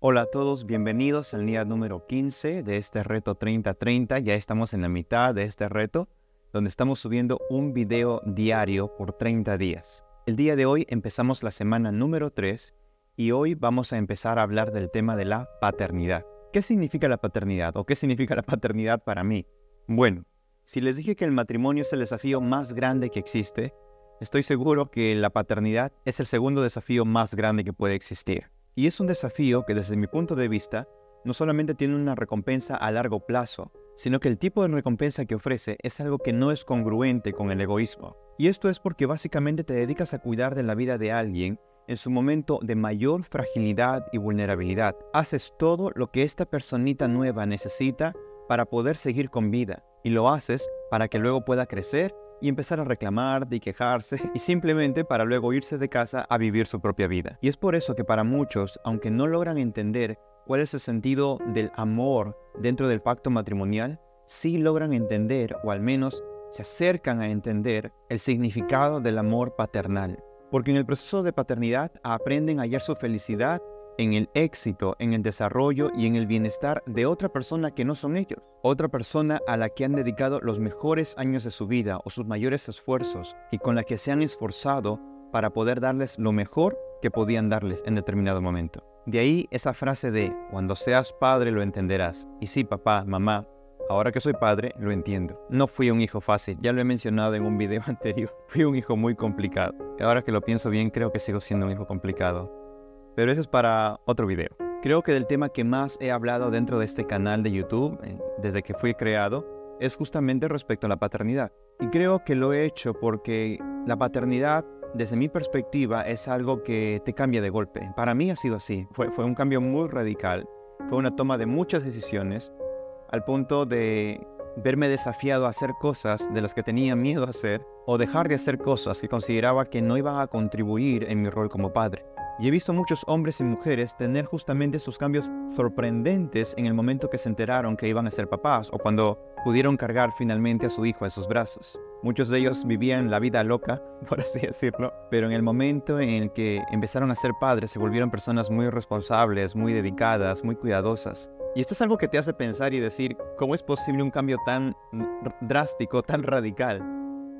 Hola a todos, bienvenidos al día número 15 de este reto 3030. Ya estamos en la mitad de este reto, donde estamos subiendo un video diario por 30 días. El día de hoy empezamos la semana número 3 y hoy vamos a empezar a hablar del tema de la paternidad. ¿Qué significa la paternidad o qué significa la paternidad para mí? Bueno, si les dije que el matrimonio es el desafío más grande que existe, estoy seguro que la paternidad es el segundo desafío más grande que puede existir. Y es un desafío que desde mi punto de vista no solamente tiene una recompensa a largo plazo, sino que el tipo de recompensa que ofrece es algo que no es congruente con el egoísmo. Y esto es porque básicamente te dedicas a cuidar de la vida de alguien en su momento de mayor fragilidad y vulnerabilidad. Haces todo lo que esta personita nueva necesita para poder seguir con vida y lo haces para que luego pueda crecer y empezar a reclamar y quejarse y simplemente para luego irse de casa a vivir su propia vida. Y es por eso que para muchos, aunque no logran entender cuál es el sentido del amor dentro del pacto matrimonial, sí logran entender o al menos se acercan a entender el significado del amor paternal. Porque en el proceso de paternidad aprenden a hallar su felicidad en el éxito, en el desarrollo y en el bienestar de otra persona que no son ellos. Otra persona a la que han dedicado los mejores años de su vida o sus mayores esfuerzos y con la que se han esforzado para poder darles lo mejor que podían darles en determinado momento. De ahí esa frase de, cuando seas padre lo entenderás. Y sí, papá, mamá, ahora que soy padre lo entiendo. No fui un hijo fácil, ya lo he mencionado en un video anterior. Fui un hijo muy complicado. Y ahora que lo pienso bien, creo que sigo siendo un hijo complicado pero eso es para otro video. Creo que del tema que más he hablado dentro de este canal de YouTube, eh, desde que fui creado, es justamente respecto a la paternidad. Y creo que lo he hecho porque la paternidad, desde mi perspectiva, es algo que te cambia de golpe. Para mí ha sido así. Fue, un cambio muy radical. Fue una toma de muchas decisiones al punto de verme desafiado a hacer cosas de las que tenía miedo a hacer o dejar de hacer cosas que consideraba que no iban a contribuir en mi rol como padre. Y he visto muchos hombres y mujeres tener justamente sus cambios sorprendentes en el momento que se enteraron que iban a ser papás o cuando pudieron cargar finalmente a su hijo en sus brazos. Muchos de ellos vivían la vida loca, por así decirlo, pero en el momento en el que empezaron a ser padres se volvieron personas muy responsables, muy dedicadas, muy cuidadosas. Y esto es algo que te hace pensar y decir, ¿cómo es posible un cambio tan drástico, tan radical?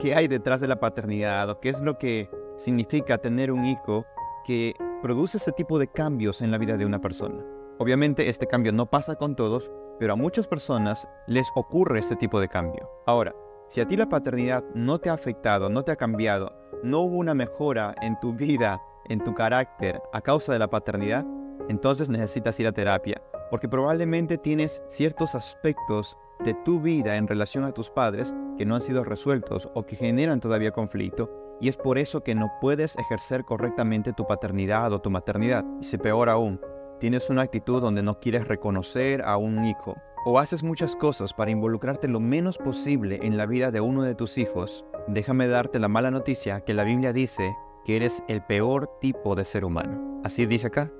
¿Qué hay detrás de la paternidad o qué es lo que significa tener un hijo que produce este tipo de cambios en la vida de una persona. Obviamente este cambio no pasa con todos, pero a muchas personas les ocurre este tipo de cambio. Ahora, si a ti la paternidad no te ha afectado, no te ha cambiado, no hubo una mejora en tu vida, en tu carácter a causa de la paternidad, entonces necesitas ir a terapia, porque probablemente tienes ciertos aspectos de tu vida en relación a tus padres que no han sido resueltos o que generan todavía conflicto y es por eso que no puedes ejercer correctamente tu paternidad o tu maternidad. Y si peor aún, tienes una actitud donde no quieres reconocer a un hijo o haces muchas cosas para involucrarte lo menos posible en la vida de uno de tus hijos, déjame darte la mala noticia que la Biblia dice que eres el peor tipo de ser humano. Así dice acá.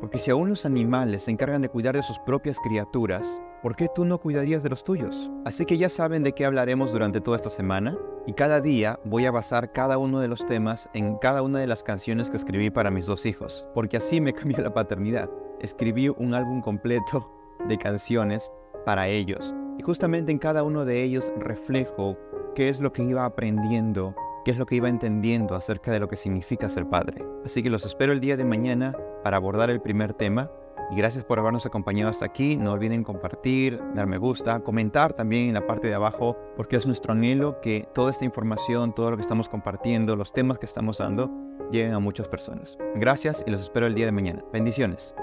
Porque si aún los animales se encargan de cuidar de sus propias criaturas, ¿por qué tú no cuidarías de los tuyos? Así que ya saben de qué hablaremos durante toda esta semana y cada día voy a basar cada uno de los temas en cada una de las canciones que escribí para mis dos hijos, porque así me cambió la paternidad. Escribí un álbum completo de canciones para ellos y justamente en cada uno de ellos reflejo qué es lo que iba aprendiendo qué es lo que iba entendiendo acerca de lo que significa ser padre. Así que los espero el día de mañana para abordar el primer tema. Y gracias por habernos acompañado hasta aquí. No olviden compartir, dar me gusta, comentar también en la parte de abajo, porque es nuestro anhelo que toda esta información, todo lo que estamos compartiendo, los temas que estamos dando, lleguen a muchas personas. Gracias y los espero el día de mañana. Bendiciones.